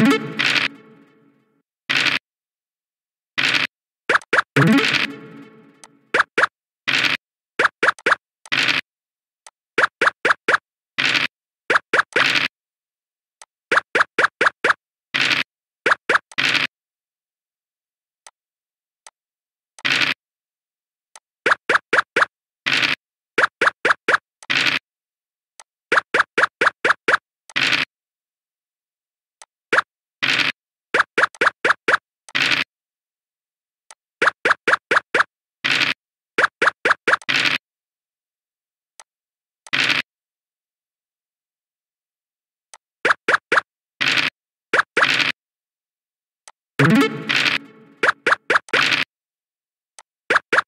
you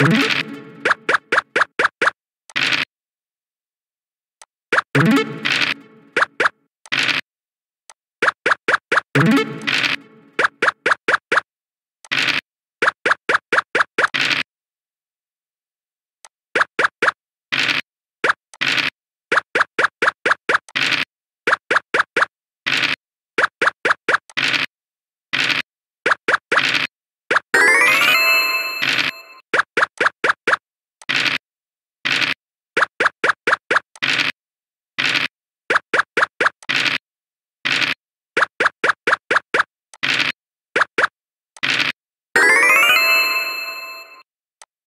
Thank you.